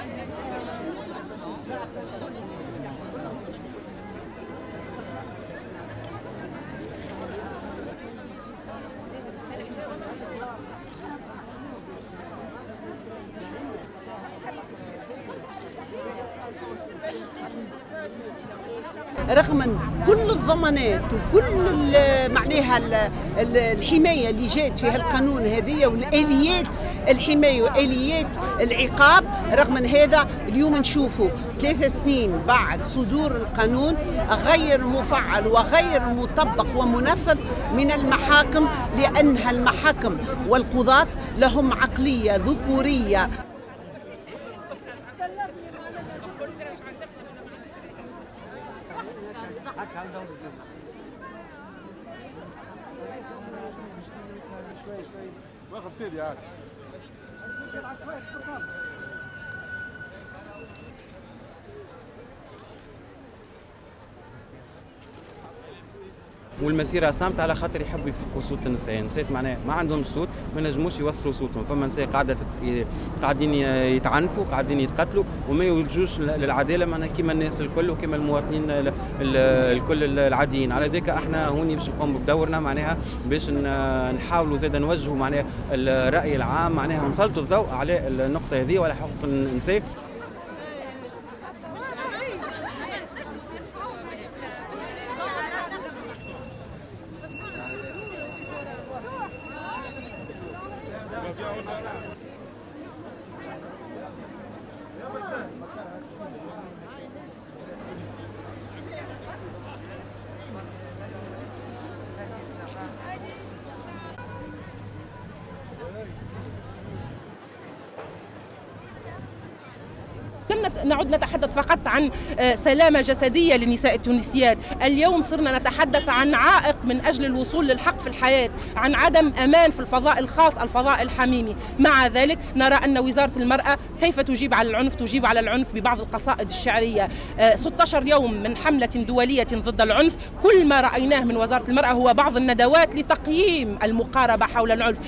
Thank you. رغم كل الضمانات وكل معناها الحماية اللي جات في هالقانون هذه والآليات الحماية وآليات العقاب رغم هذا اليوم نشوفوا ثلاث سنين بعد صدور القانون غير مفعل وغير مطبق ومنفذ من المحاكم لانها المحاكم والقضاة لهم عقلية ذكورية. واخد سيدي عاد والمسيرة صامته على خاطر يحبوا يفكوا صوت النساء، النساء معناها ما عندهم صوت ما نجموش يوصلوا صوتهم، فما نساء قاعدة تت... قاعدين يتعنفوا قاعدين يتقتلوا وما يوجوش للعدالة. معناها كيما الناس الكل وكيما المواطنين الكل العاديين، على ذلك إحنا هوني باش نقوم بدورنا معناها باش نحاولوا زاد نوجهوا معناها الرأي العام معناها نسلطوا الضوء على النقطة هذه وعلى حقوق النساء Yeah, نعد نتحدث فقط عن سلامة جسدية للنساء التونسيات. اليوم صرنا نتحدث عن عائق من أجل الوصول للحق في الحياة عن عدم أمان في الفضاء الخاص الفضاء الحميمي. مع ذلك نرى أن وزارة المرأة كيف تجيب على العنف؟ تجيب على العنف ببعض القصائد الشعرية. 16 يوم من حملة دولية ضد العنف. كل ما رأيناه من وزارة المرأة هو بعض الندوات لتقييم المقاربة حول العنف.